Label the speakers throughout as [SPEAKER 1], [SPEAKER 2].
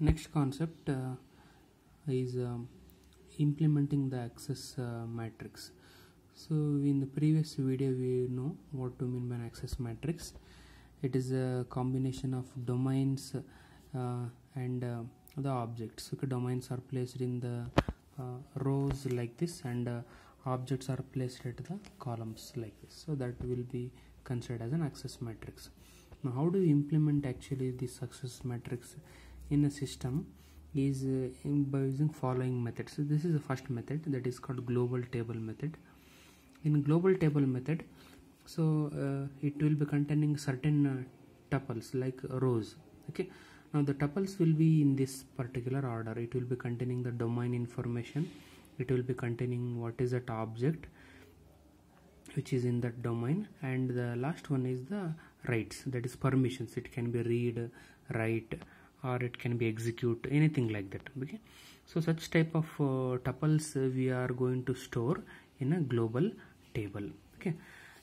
[SPEAKER 1] next concept uh, is um, implementing the access uh, matrix. So in the previous video we know what to mean by an access matrix. It is a combination of domains uh, and uh, the objects. Okay domains are placed in the uh, rows like this and uh, objects are placed at the columns like this. So that will be considered as an access matrix. Now how do you implement actually this access matrix in a system is uh, by using following methods so this is the first method that is called global table method. In global table method so uh, it will be containing certain uh, tuples like rows. Okay? Now the tuples will be in this particular order. It will be containing the domain information. It will be containing what is that object which is in that domain. And the last one is the rights that is permissions. It can be read write or it can be execute anything like that okay? So such type of uh, tuples we are going to store in a global table okay?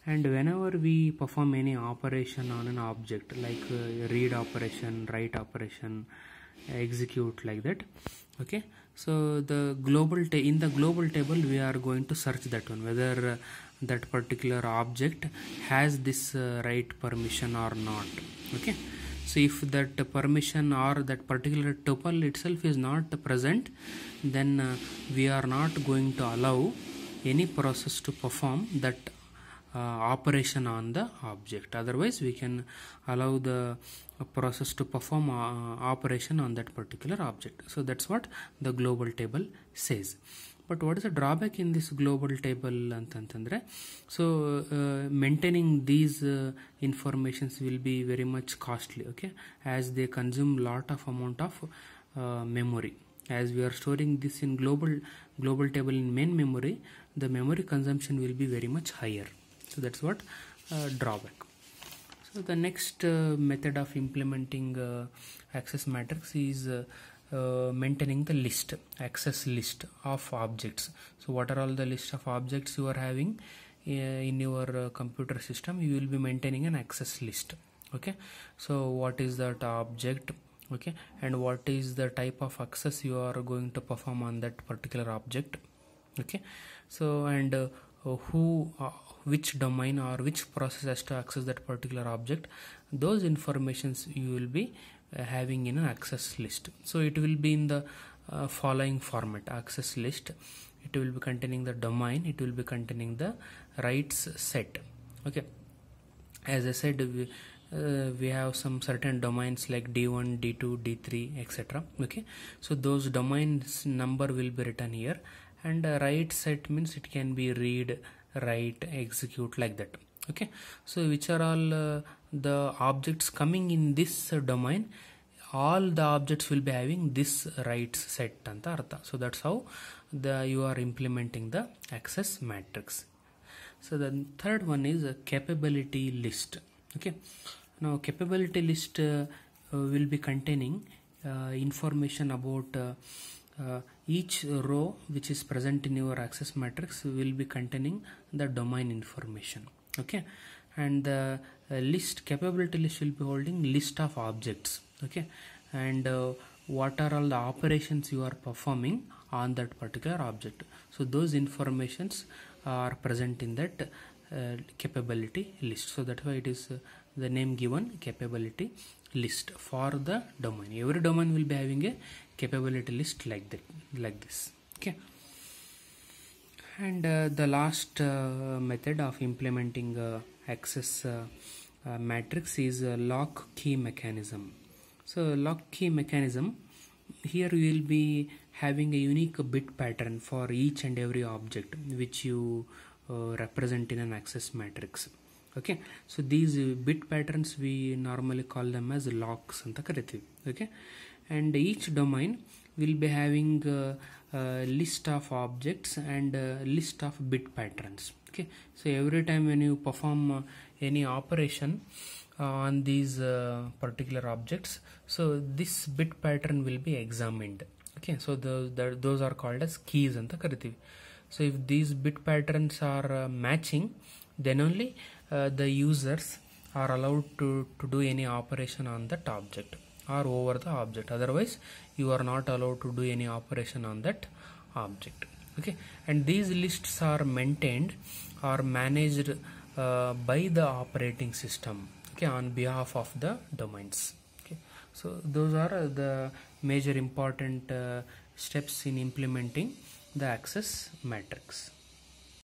[SPEAKER 1] And whenever we perform any operation on an object like uh, read operation write operation execute like that okay? So the global in the global table we are going to search that one whether uh, that particular object has this uh, right permission or not okay so if that permission or that particular tuple itself is not present then uh, we are not going to allow any process to perform that uh, operation on the object. Otherwise we can allow the process to perform uh, operation on that particular object. So that's what the global table says but what is the drawback in this global table ಅಂತಂತಂದ್ರೆ so maintaining these informations will be very much costly okay as they consume lot of amount of memory as we are storing this in global global table in main memory the memory consumption will be very much higher so that's what uh, drawback so the next uh, method of implementing uh, access matrix is uh, maintaining the list access list of objects. So what are all the list of objects you are having uh, in your uh, computer system? You will be maintaining an access list. Okay? So what is that object? Okay? And what is the type of access you are going to perform on that particular object? Okay? So and uh, who uh, which domain or which process has to access that particular object? Those informations you will be having in an access list. So it will be in the uh, following format access list. It will be containing the domain it will be containing the rights set. Okay. As i said we, uh, we have some certain domains like d1 d2 d3 etc okay. So those domains number will be written here. And uh, set means it can be read write execute like that. Okay. So which are all uh, the objects coming in this uh, domain all the objects will be having this rights set anta artha. So that's how the you are implementing the access matrix. So the third one is a capability list. Okay. Now capability list uh, uh, will be containing uh, information about uh, uh, each row which is present in your access matrix will be containing the domain information. Okay. And the uh, list capability list will be holding list of objects okay? And uh, what are all the operations you are performing on that particular object? So those informations are present in that uh, capability list. So that's why it is uh, the name given capability list for the domain. Every domain will be having a capability list like that like this okay? And uh, the last uh, method of implementing uh, access uh, uh, matrix is uh, lock key mechanism so lock key mechanism here we will be having a unique bit pattern for each and every object which you uh, represent in an access matrix okay so these uh, bit patterns we normally call them as locks ಅಂತ ಕರಿತೀವಿ okay and each domain will be having uh, a list of objects and a list of bit patterns so every time when you perform uh, any operation uh, on these uh, particular objects so this bit pattern will be examined okay? So the, the those are called as keys and the so if these bit patterns are matching then only the users are allowed to, to do any operation on that object or over the object. Otherwise you are not allowed to do any operation on that object okay? And these lists are maintained or managed uh, by the operating system okay on behalf of the domains okay? So those are the major important uh, steps in implementing the access matrix